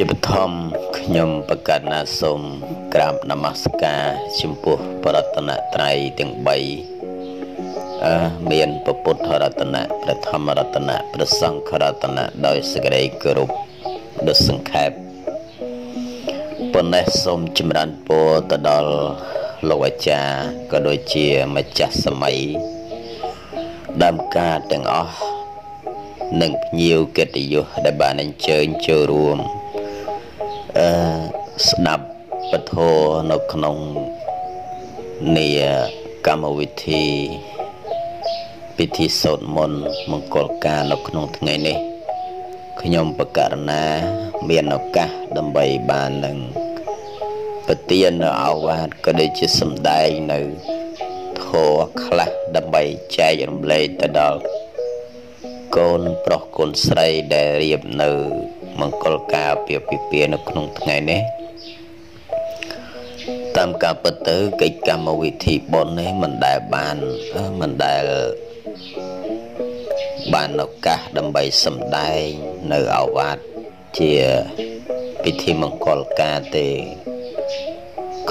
ជាបឋមខ្ញុំបកណាសូមក្រាបនមស្ការចំពោះបរតនត្រ័យទាំង3អឺមានពពុទ្ធរតនៈព្រះធម្មរតនៈព្រះសង្ឃរតនៈដោយសេចក្តីគោរពដូចសង្ខេបប៉ុណ្ណេះសូមចម្រើនពរទៅដល់លោកអាចារ្យក៏ដូចជាម្ចាស់សម័យដើមការទាំងអស់និងភ្ញៀវកិត្តិយសដែលបានអញ្ជើញចូលរួម អឺស្ដាប់ពធនៅក្នុងនីកម្មវិធីពិធីសូត្រមន្តមង្គលការនៅក្នុងថ្ងៃនេះខ្ញុំបករណាមានឱកាសដើម្បីបាននឹងប្រទាននៅអាវាតក៏ដូចជាសម្ដែងនៅធម៌ខ្លះដើម្បីចែករំលែកទៅដល់កូនប្រុសកូនស្រីដែលរៀបនៅ មង្គលការពាពិពានៅក្នុងថ្ងៃនេះតាមការពិតទៅកិច្ចកម្មវិធីបុណ្យនេះមិនដែលបានមិនដែលបានឱកាសដើម្បីសម្ដែងនៅអាវាតជាពិធីមង្គលការទេ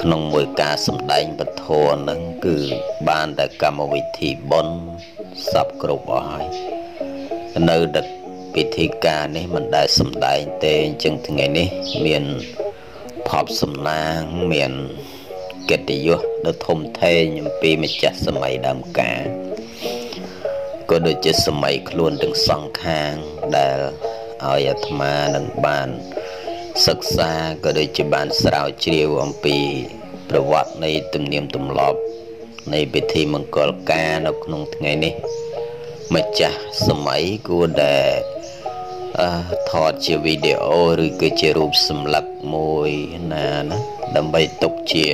ក្នុងមួយការសម្ដែងពធនឹងគឺបានតែកម្មវិធីបុណ្យសពគ្រប់អស់ហើយនៅដឹក ពិធីការនេះមិនដែលសំដែងទេអញ្ចឹងថ្ងៃនេះមានផប់សំណាងមានកិត្តិយសដ៏ធំធេងអំពីម្ចាស់សម័យដើមការក៏ដូចជាសម័យខ្លួនទាំងសងខាងដែលឲ្យអាត្មានឹងបានសិក្សាក៏ដូចជាបានស្រាវជ្រាវអំពី ប្រវត្តិនៃទំនៀមទម្លាប់ នៃពិធីមង្គលការនៅក្នុងថ្ងៃនេះម្ចាស់សម័យគួរតែ អឺថតជាវីដេអូឬគឺជារូបសម្លឹកមួយណាណាដើម្បីទុកជា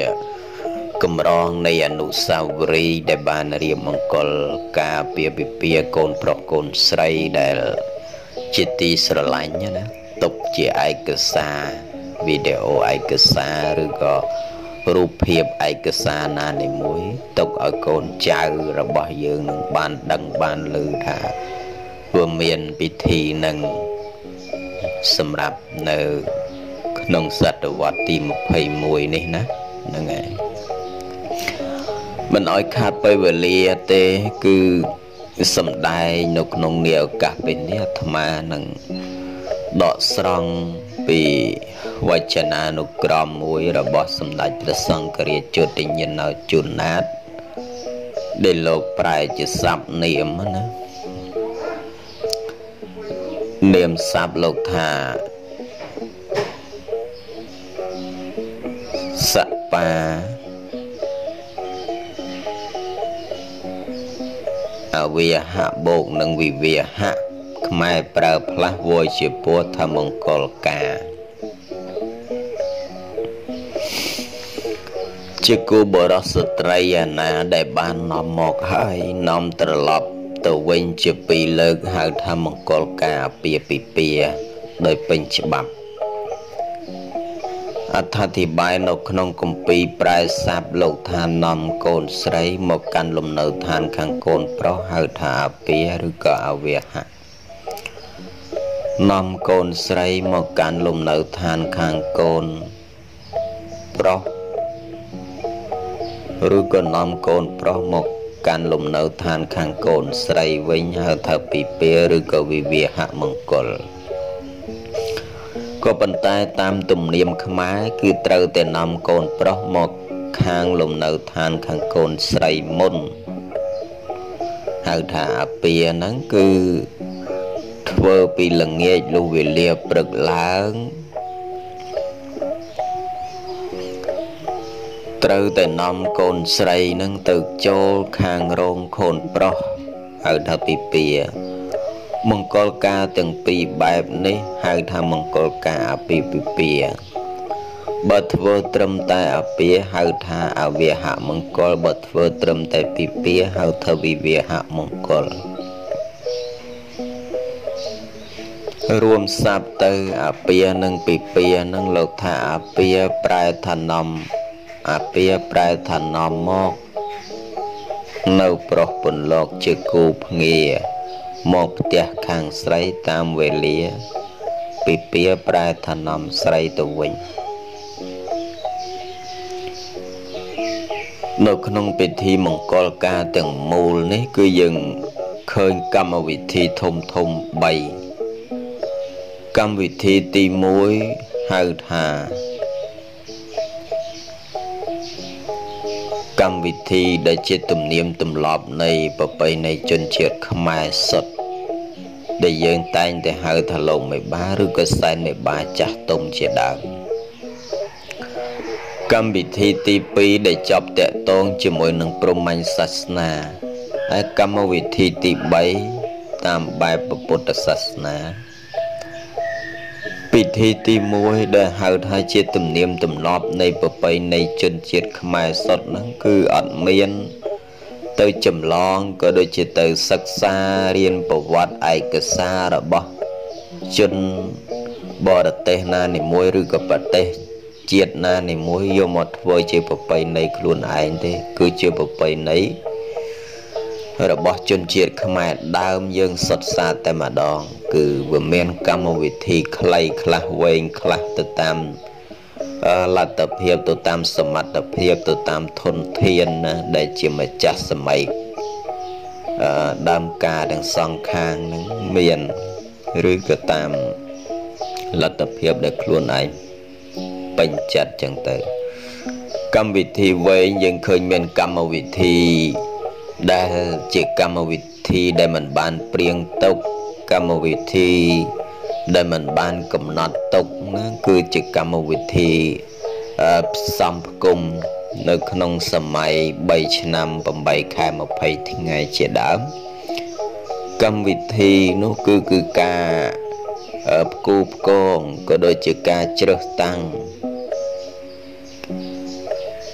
កម្រងនៃអនុស្សាវរីយ៍ដែលបានរៀបមង្គលការពាពិពាកូនប្រុសកូនស្រីដែលជាទីស្រឡាញ់ណាទុកជាឯកសារវីដេអូឯកសារឬក៏រូបភាពឯកសារណានីមួយទុកឲ្យកូនចៅរបស់យើងនឹងបានដឹងបានឮថាវាមានពិធីនឹង សម្រាប់នៅក្នុងសតវត្សទី21នេះណាហ្នឹងហើយមិនឲ្យខាតពេលវេលាទេ គឺសំដែងនៅក្នុងនាឱកាសពេលនេះអាត្មានឹងដកស្រង់ពីវចនានុក្រមមួយរបស់សម្ដេចព្រះសង្ឃរាជជតិញនោជុណាតដែលលោកប្រែជាស័ព្ទនាមណា នាមស័ព្ទលោកថាសបាអវិហៈបូកនិងវិវិហៈខ្មែរប្រើផ្លាស់វយជាពណ៌ថាមង្គលការជាគូបរសស្ត្រីអាណាដែលបាននាំមកហើយនាំត្រឡប់ ទៅវិញជាពីរលើកហៅថាមង្គលការពាពិពាដោយពេញច្បាប់អត្ថាធិប្បាយនៅក្នុងគម្ពីរប្រែស័ព្ទលោកថានាំកូនស្រីមកកាន់លំនៅឋានខាងកូនប្រុសហៅថាអពាឬក៏អវហៈនាំកូនស្រីមកកាន់លំនៅឋានខាងកូនប្រុសឬក៏នាំកូនប្រុសមក កាន់លំនៅឋានខាងកូនស្រីវិញហៅថាពិពាឬក៏វិវាហមង្គលក៏ប៉ុន្តែតាមទំនៀមខ្មែរគឺត្រូវតែនាំកូនប្រុសមកខាងលំនៅឋានខាងកូនស្រីមុនហៅថាអាពាហ្នឹងគឺធ្វើពីល្ងាចលុះវេលាព្រឹកឡើង ត្រូវតែនាំកូនស្រីនឹងទៅចូលខាងរោងខូនប្រុសហៅថាពីពាមង្គលការទាំងពីរបែបនេះហៅថាមង្គលការអភិពិពាបើធ្វើត្រឹមតែអពាហៅថាអវិហមង្គលបើធ្វើត្រឹមតែពិពាហៅថាវិវិហមង្គលរួមស័ព្ទទៅអាពានិងពីពានឹងលោកថាអាពាប្រែថានំ អាពាប្រែថានំមកនៅប្រុសពន្លកជាគូភ្ងាមកផ្ទះខាងស្រីតាមវេលាពីពៀប្រែថានាំស្រីទៅវិញនៅក្នុងពិធីមង្គលការទាំងមូលនេះគឺយើងឃើញកម្មវិធីធំធំ3កម្មវិធីទី1ហៅថា កម្មវិធីដែលជាទំនៀមទម្លាប់នៃប្រពៃណីជនជាតិខ្មែរសុទ្ធដែលយើងតែងតែហៅថាលោកមេបាឬក៏សែនមេបាចាស់ទុំជាដើមកម្មវិធីទី2ដែលចប់តកតងជាមួយនឹងព្រហ្មញ្ញសាសនាហើយកម្មវិធីទី3តាមបែបពុទ្ធសាសនា ពិធីទី1ដែលហៅថាជាទំនៀមទម្លាប់នៃប្រពៃណីជនជាតិខ្មែរសុទ្ធហ្នឹងគឺអត់មាន ទៅចម្លងក៏ដូចជាទៅសិក្សារៀនប្រវត្តិឯកសាររបស់ជនបរទេសណានីមួយឬក៏ប្រទេសជាតិណានីមួយយកមកធ្វើជាប្រពៃណីខ្លួនឯងទេ គឺជាប្រពៃណី របស់ជនជាតិខ្មែរដើមយើងសុទ្ធសាធតែម្ដង គឺវាមានកម្មវិធីខ្លីខ្លះវែងខ្លះទៅតាមលទ្ធភាពទៅតាមសមត្ថភាពទៅតាមធនធានណាដែលជាម្ចាស់សម័យអឺដើមការទាំងសងខាងនឹងមានឬក៏តាមលទ្ធភាពដែលខ្លួនឯងពេញចិត្តចឹងទៅកម្មវិធីវែងយើងឃើញមានកម្មវិធី ដែលជាកម្មវិធីដែលមិនបានព្រៀងទុកកម្មវិធីដែលមិនបានកំណត់ទុកណាគឺជាកម្មវិធីផ្សំផ្គុំនៅក្នុងសម័យ3ឆ្នាំ8ខែ20ថ្ងៃជាដើមកម្មវិធីនោះគឺគឺការផ្គូផ្គងក៏ដូចជាការជ្រើសតាំង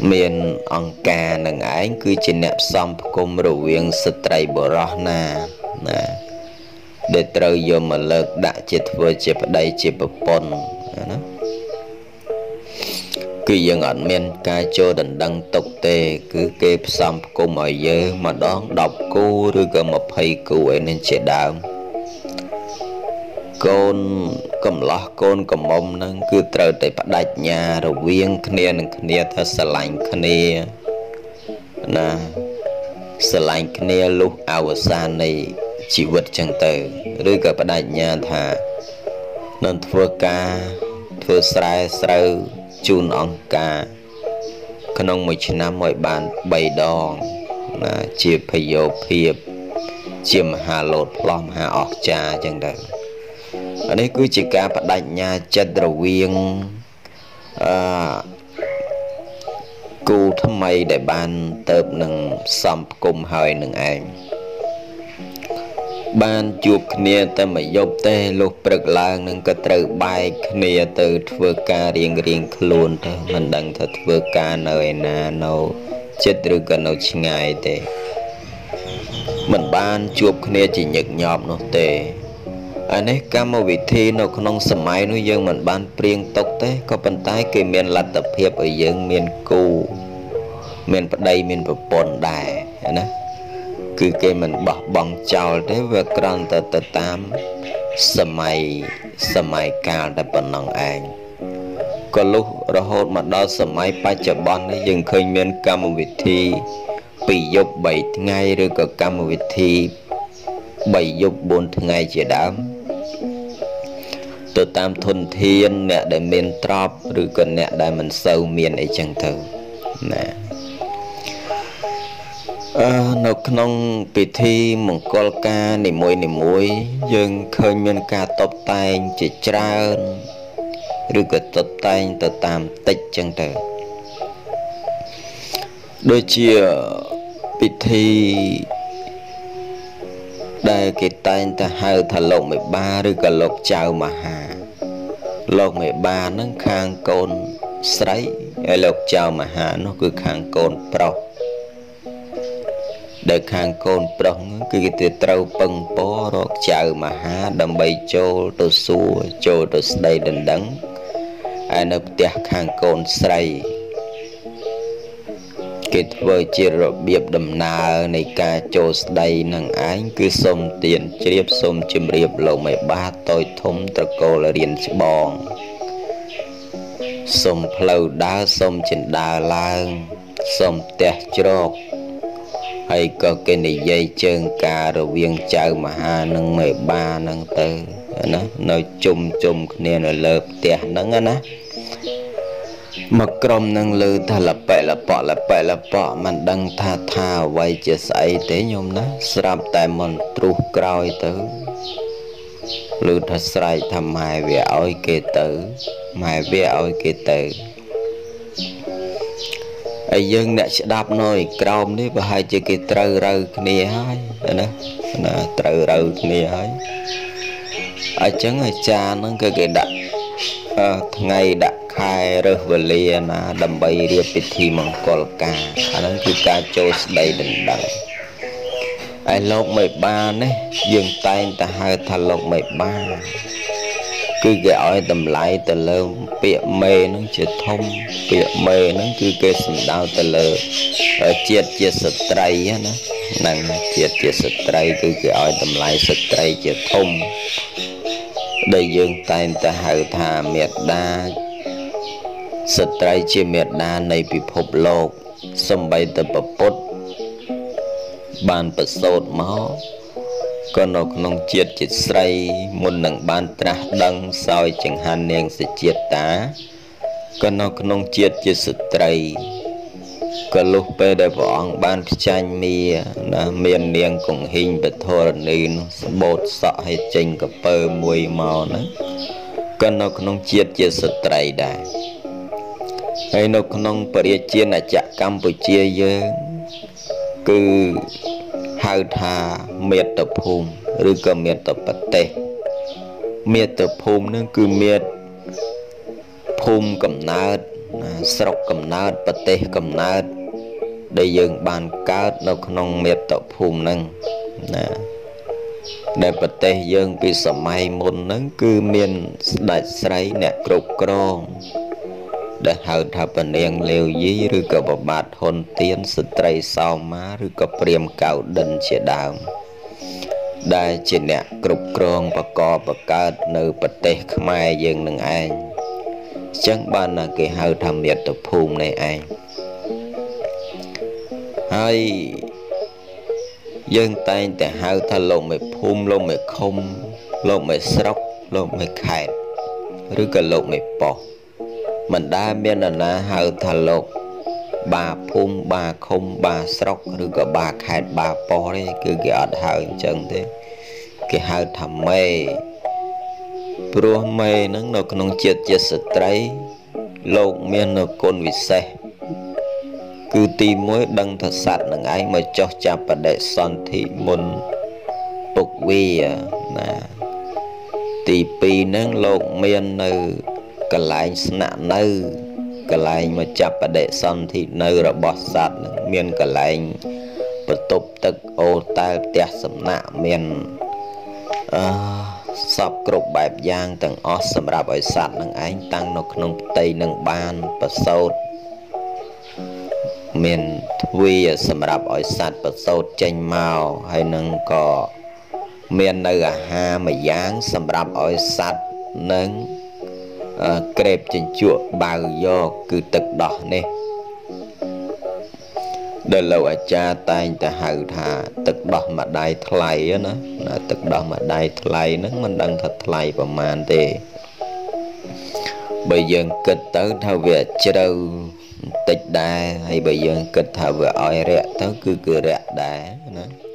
មានអង្គការនឹងឯងគឺជាអ្នកផ្សំផ្គុំរវាងស្ត្រីបុរសណាណាដែលត្រូវយកមកលើកដាក់ជាធ្វើជាប្តីជាប្រពន្ធណាគឺយើងអត់មានការចូលដណ្ដឹងទុកទេ គឺគេផ្សំផ្គុំឲ្យយើងម្ដង10គូឬក៏20គូឯនេះជាដើមកូន កំឡោះកូនកំមុំហ្នឹងគឺត្រូវតែបដិញ្ញារវាងគ្នានឹងគ្នាថាស្រឡាញ់គ្នាណាស្រឡាញ់គ្នាលុះអវសាននៃជីវិតចឹងទៅឬក៏បដិញ្ញាថានឹងធ្វើការធ្វើស្រែស្រូវជូនអង្គការ ក្នុងមួយឆ្នាំឲ្យបាន3ដងណាជាភយោភាពជាមហាលោតផ្លោះមហាអស្ចារ្យចឹងទៅ នេះគឺជាការបដិញ្ញាចិត្តរវាងអឺគូថ្មីដែលបានទៅនឹងសំគុំហើយនឹងឯងបានជួបគ្នាតែមួយយប់ទេលុះព្រឹកឡើងនឹងក៏ត្រូវបែកគ្នាទៅធ្វើការរៀងរៀងខ្លួនទៅមិនដឹងថាធ្វើការនៅឯណានៅចិត្តឬក៏នៅឆ្ងាយទេមិនបានជួបគ្នាជាញឹកញាប់នោះទេ អានេះកម្មវិធីនៅក្នុងសម័យនោះយើងមិនបានព្រៀងទុកទេក៏ប៉ុន្តែគេមានលទ្ធភាពឲ្យយើងមានគូមានប្តីមានប្រពន្ធដែរណាគឺគេមិនបោះបង់ចោលទេវាគ្រាន់តែទៅតាមសម័យសម័យកាលតែប៉ុណ្ណឹងឯងក៏លុះរហូតមកដល់សម័យបច្ចុប្បន្ននេះយើងឃើញមានកម្មវិធីពីរយប់3ថ្ងៃឬក៏កម្មវិធី3យប់4ថ្ងៃជាដើម ទៅតាមធនធានអ្នកដែលមានទ្រព្យឬក៏អ្នកដែលមិនសូវមានអីចឹងទៅណាអឺនៅក្នុងពិធីមង្គលការនីមួយនីមួយយើងឃើញមានការតបតែងជាច្រើនឬក៏តបតែងទៅតាមតិចចឹងទៅដូចជាពិធី ដែលគេតែងតែហៅថាលោកមេបាឬក៏លោកចៅមហា លោកមេបាហ្នឹងខាងកូនស្រីហើយលោកចៅមហានោះគឺខាងកូនប្រុសដែលខាងកូនប្រុសគឺគេទៅត្រូវពឹងពររកចៅមហាដើម្បីចូលទៅសួរចូលទៅស្ដីដណ្ដឹងហើយនៅផ្ទះខាងកូនស្រី គេធ្វើជារបៀបដំណើរនៃការចូលស្ដីនឹងឯងគឺសូមទៀនជ្រាបសូមជម្រាបលោកមេបាតូចធំត្រកូលរៀនច្បងសូមផ្លូវដើរសូមចិនដើរឡើងសូមផ្ទះជ្រកហើយក៏គេនិយាយជើងការរវាងចៅមហានិងមេបានឹងទៅណានៅជុំជុំគ្នានៅលើផ្ទះហ្នឹងណា មកក្រុមនឹងលើថាលប៉ែលប៉លប៉ែលប៉មិនដឹងថាថាអ្វីជាស្អីទេញោមណាស្រាប់តែមន់ទ្រុះក្រោយទៅឮថាស្រែកថាម៉ែវាឲ្យគេទៅម៉ែវាឲ្យគេទៅហើយយើងអ្នកស្ដាប់នៅក្រោមនេះប្រហែលជាគេត្រូវរើគ្នាហើយណាណាត្រូវរើគ្នាហើយអញ្ចឹងអាចារ្យហ្នឹងគឺគេដាក់ថ្ងៃដាក់ ខែរើសវេលាណាដើម្បីរៀបពិធីមង្គលការអាហ្នឹងគឺការចូលស្ដីដណ្ដឹងឯលោកមេបាននេះយើងតែងតែហៅថាលោកមេបានគឺគេឲ្យតម្លៃទៅលើពាក្យមេហ្នឹងជាធំពាក្យមេហ្នឹងគឺគេសំដៅទៅលើជាតិជាស្ត្រីណាហ្នឹងជាតិជាស្ត្រីគឺគេឲ្យតម្លៃស្ត្រីជាធំដែលយើងតែងតែហៅថាមេត្តា ស្ត្រីជាមេត្តានៃពិភពលោកសំបីតែពពុទ្ធបានប្រសូតមកក៏នៅក្នុងជាតិជាស្រីមុននឹងបានត្រាស់ដឹងសោយចង្ហាន់នាងសជាតិតាក៏នៅក្នុងជាតិជាស្ត្រីក៏លុះពេលដែលព្រះអង្គបានផ្ចាញ់មាណាមាននាងកង្ហីងពធរណីនោះស្បូតសក់ឲ្យចេញកពើមួយមកហ្នឹងក៏នៅក្នុងជាតិជាស្ត្រីដែរ ហើយនៅក្នុងពរាជាណាចក្រកម្ពុជាយើងគឺហៅថាមេត្តភូមិឬក៏មេត្តប្រទេសមេត្តភូមិនឹងគឺមេត្តភូមិកំណើតស្រុកកំណើតប្រទេសកំណើតដែលយើងបានកើតនៅក្នុងមេត្តភូមិហ្នឹងណាដែលប្រទេសយើងពីសម័យមុនហ្នឹងគឺមានស្ដេចស្រីអ្នកគ្រប់គ្រង ដែលហៅថាពនាងលាវយីឬក៏បបាទហ៊ុនទៀនស្ត្រីសោមាឬក៏ព្រាមកៅដិនជាដើមដែលជាអ្នកគ្រប់គ្រងបកបកើតនៅប្រទេសខ្មែរយើងនឹងឯងអញ្ចឹងបានគេហៅថាមាតុភូមិនេះឯងហើយយើងតែងតែហៅថាលោកមេភូមិលោកមេឃុំលោកមេស្រុកលោកមេខេត្តឬក៏លោកមេប៉ោះ មិនដែលមាននរណាហៅថាលោក បាភូមិបាឃុំបាស្រុកឬក៏បាខេត្តបាប៉ោះទេគឺគេអត់ហៅអញ្ចឹងទេគេហៅថាមេព្រោះមេហ្នឹងនៅក្នុងជាតិជាស្ត្រីលោកមាននៅគុណវិសេសគឺទី1ដឹងថាសត្វនឹងឯងមកចោះចាប់បដិសន្ធិមុនពុកវាណាទី2ហ្នឹងលោកមាននៅ កន្លែងស្នាក់នៅកន្លែងមកចាប់បដិសន្ធិនៅរបស់សត្វនឹងមានកន្លែងបន្ទប់ទឹកអូតែលផ្ទះសំណាក់មានអឺសពគ្រប់បែបយ៉ាងទាំងអស់សម្រាប់ឲ្យសត្វនឹងឯងតាំងនៅក្នុងផ្ទៃនឹងបានប្រសោតមានទ្វាសម្រាប់ឲ្យសត្វប្រសោតចេញមកហើយនឹងក៏មាននៅអាហារមួយយ៉ាងសម្រាប់ឲ្យសត្វនឹង ក្រេបជញ្ជក់បើយកគឺទឹកដោះនេះដែលលោកអាចារ្យតែងតែហៅថា ទឹកដោះម្ដាយថ្លៃណាណាទឹកដោះម្ដាយថ្លៃហ្នឹងមិនដឹងថាថ្លៃប្រមាណទេបើយើងគិតទៅថាវាជ្រៅបន្តិចដែរហើយបើយើងគិតថាវាឲ្យរាក់ទៅគឺគឺរាក់ដែរណា